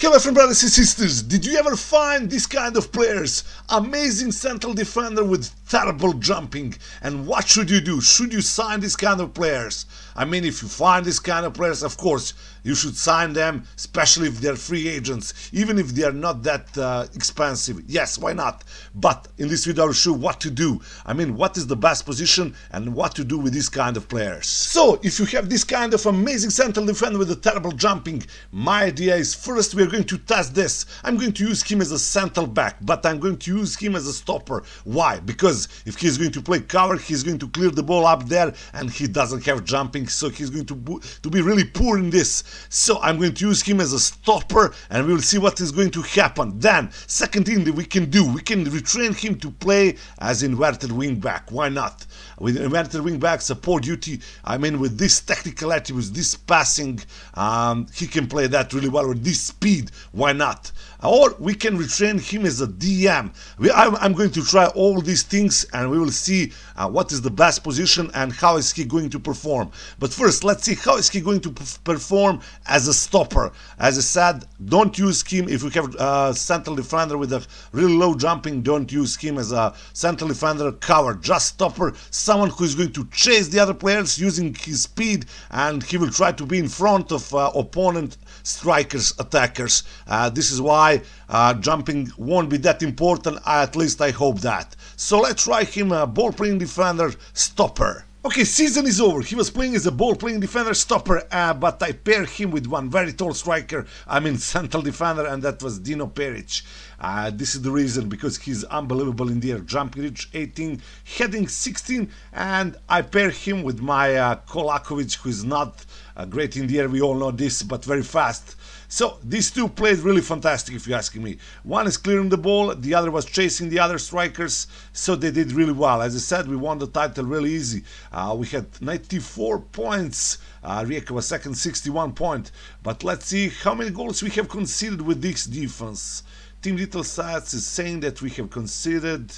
Hello friends, brothers and sisters, did you ever find this kind of players? Amazing central defender with terrible jumping. And what should you do? Should you sign this kind of players? I mean, if you find this kind of players, of course, you should sign them, especially if they're free agents, even if they are not that uh, expensive. Yes, why not? But in this video, I'll show what to do. I mean, what is the best position and what to do with this kind of players. So, if you have this kind of amazing central defender with a terrible jumping, my idea is first we're going to test this. I'm going to use him as a central back, but I'm going to use him as a stopper. Why? Because if he's going to play cover, he's going to clear the ball up there and he doesn't have jumping, so he's going to, to be really poor in this. So I'm going to use him as a stopper and we will see what is going to happen. Then, second thing that we can do, we can retrain him to play as inverted wing back. Why not? With inverted wing back support duty, I mean with this technical attributes, this passing, um, he can play that really well with this speed. Why not? Or we can retrain him as a DM. We, I'm, I'm, going to try all these things and we will see uh, what is the best position and how is he going to perform. But first, let's see how is he going to perform as a stopper. As I said, don't use him if you have a central defender with a really low jumping. Don't use him as a central defender cover. Just stopper, someone who is going to chase the other players using his speed and he will try to be in front of uh, opponent strikers, attackers. Uh, this is why uh, jumping won't be that important, at least I hope that. So let's try him a ball playing defender stopper. Okay, season is over. He was playing as a ball playing defender stopper, uh, but I pair him with one very tall striker, I mean central defender, and that was Dino Peric. Uh, this is the reason because he's unbelievable in the air. Jumping reach 18, heading 16, and I pair him with my uh, Kolakovic, who is not uh, great in the air, we all know this, but very fast. So these two played really fantastic, if you're asking me. One is clearing the ball, the other was chasing the other strikers, so they did really well. As I said, we won the title really easy. Uh, we had 94 points. Uh, Rijeka was second, 61 point. But let's see how many goals we have conceded with this defense. Team Little Stats is saying that we have conceded.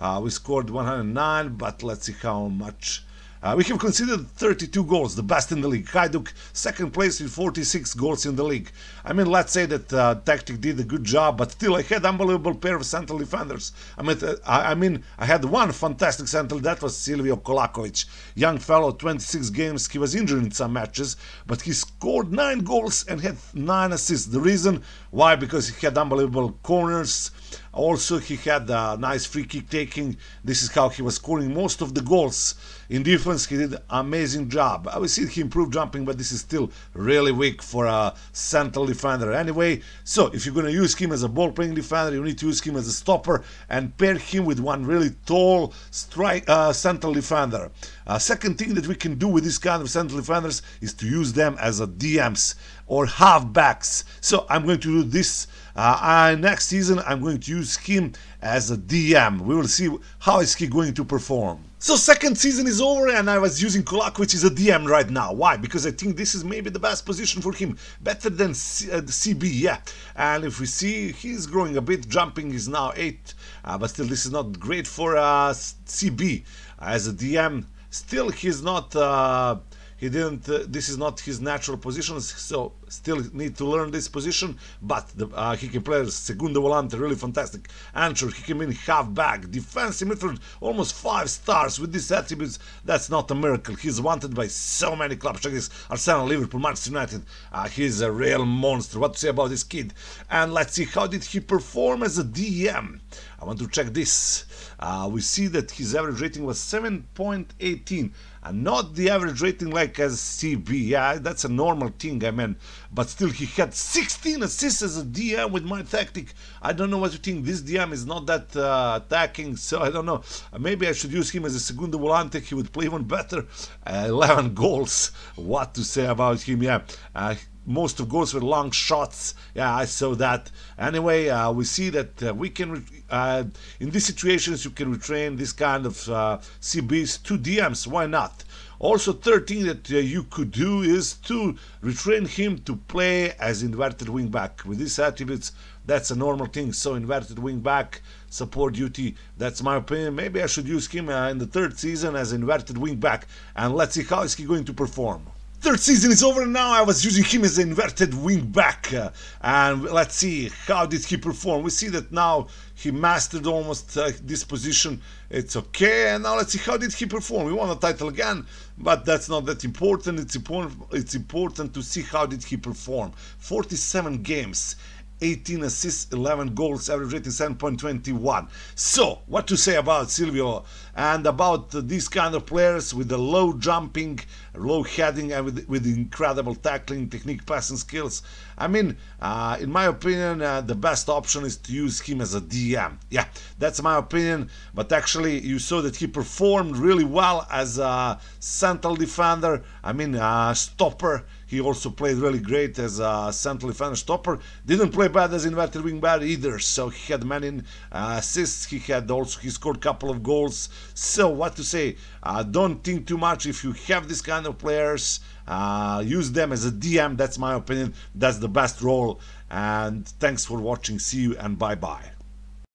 Uh, we scored 109, but let's see how much uh, we have conceded 32 goals, the best in the league. Hajduk, second place with 46 goals in the league. I mean, let's say that uh, Tactic did a good job, but still, I had unbelievable pair of central defenders. I mean, uh, I mean, I had one fantastic central, that was Silvio Kolakovic. Young fellow, 26 games, he was injured in some matches, but he scored 9 goals and had 9 assists. The reason why? Because he had unbelievable corners, also, he had a nice free kick taking. This is how he was scoring most of the goals. In defense, he did amazing job. I will see he improved jumping, but this is still really weak for a central defender. Anyway, so if you're going to use him as a ball-playing defender, you need to use him as a stopper and pair him with one really tall strike uh, central defender. Uh, second thing that we can do with this kind of central defenders is to use them as a DMs or halfbacks. So I'm going to do this uh, next season. I'm going to use him as a DM. We will see how is he going to perform. So second season is over and I was using Kolakovic as a DM right now. Why? Because I think this is maybe the best position for him. Better than C uh, CB, yeah. And if we see, he's growing a bit. Jumping is now 8. Uh, but still, this is not great for uh, CB. As a DM, still he's not uh, he didn't uh, this is not his natural position so still need to learn this position but the, uh, he can play as segundo volante really fantastic. Answer he can be half back. Defensive midfield almost five stars with these attributes. That's not a miracle. He's wanted by so many clubs. Like this. Arsenal Liverpool Manchester United. Uh, he's a real monster. What to say about this kid? And let's see how did he perform as a DM I want to check this. Uh, we see that his average rating was 7.18 and not the average rating like as CB. Yeah, that's a normal thing, I mean. But still, he had 16 assists as a DM with my tactic. I don't know what you think. This DM is not that uh, attacking, so I don't know. Maybe I should use him as a segundo volante. He would play even better. Uh, 11 goals. What to say about him? Yeah. Uh, most of goals were long shots. Yeah, I saw that. Anyway, uh, we see that uh, we can, uh, in these situations, you can retrain this kind of uh, CBs to DMs. Why not? Also, third thing that uh, you could do is to retrain him to play as inverted wing back. With these attributes, that's a normal thing. So, inverted wing back, support duty, that's my opinion. Maybe I should use him uh, in the third season as inverted wing back. And let's see how is he going to perform. Third season is over now. I was using him as an inverted wing back. Uh, and let's see how did he perform. We see that now he mastered almost uh, this position. It's okay. And now let's see how did he perform. We won the title again, but that's not that important. It's important. It's important to see how did he perform. 47 games. 18 assists, 11 goals, average rating 7.21. So, what to say about Silvio and about these kind of players with the low jumping, low heading, and with, with incredible tackling, technique, passing skills? I mean, uh, in my opinion, uh, the best option is to use him as a DM. Yeah, that's my opinion. But actually, you saw that he performed really well as a central defender. I mean, uh, stopper. He also played really great as a central defender stopper. Didn't play bad as inverted wing back either. So he had many uh, assists. He had also he scored a couple of goals. So what to say? Uh, don't think too much if you have this kind of players. Uh, use them as a DM. That's my opinion. That's the best role. And thanks for watching. See you and bye bye.